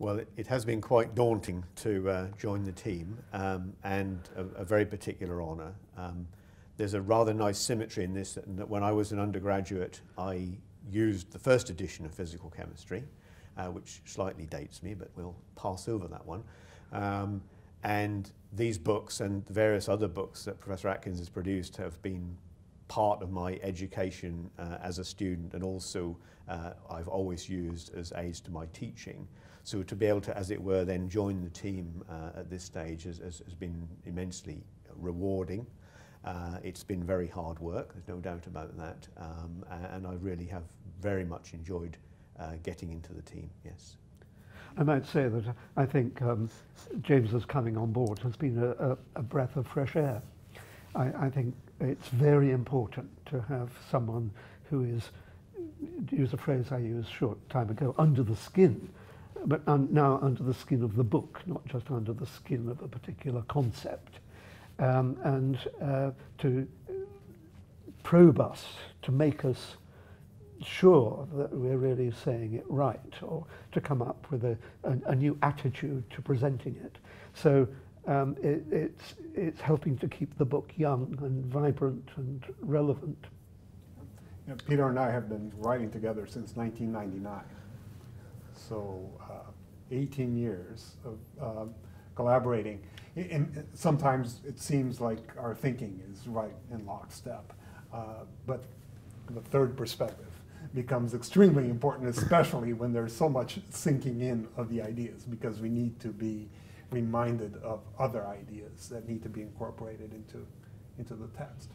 Well, it, it has been quite daunting to uh, join the team um, and a, a very particular honour. Um, there's a rather nice symmetry in this that when I was an undergraduate, I used the first edition of physical chemistry, uh, which slightly dates me, but we'll pass over that one. Um, and these books and various other books that Professor Atkins has produced have been part of my education uh, as a student and also uh, I've always used as aids to my teaching. So to be able to, as it were, then join the team uh, at this stage has, has, has been immensely rewarding. Uh, it's been very hard work, there's no doubt about that, um, and I really have very much enjoyed uh, getting into the team, yes. I might say that I think um, James's coming on board has been a, a, a breath of fresh air. I, I think it's very important to have someone who is, use a phrase I used short time ago, under the skin, but un now under the skin of the book, not just under the skin of a particular concept. Um, and uh, to probe us, to make us sure that we're really saying it right or to come up with a, a, a new attitude to presenting it. So um, it, it's, it's helping to keep the book young and vibrant and relevant. You know, Peter and I have been writing together since 1999. So uh, 18 years of uh, collaborating. And sometimes it seems like our thinking is right in lockstep. Uh, but the third perspective becomes extremely important, especially when there's so much sinking in of the ideas, because we need to be reminded of other ideas that need to be incorporated into, into the text.